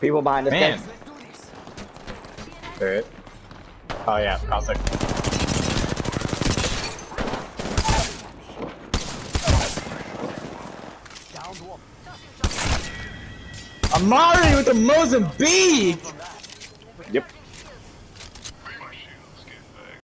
People behind us. Man. There. Third. Oh yeah, Cossack. Amari with the Mozambique! Yep.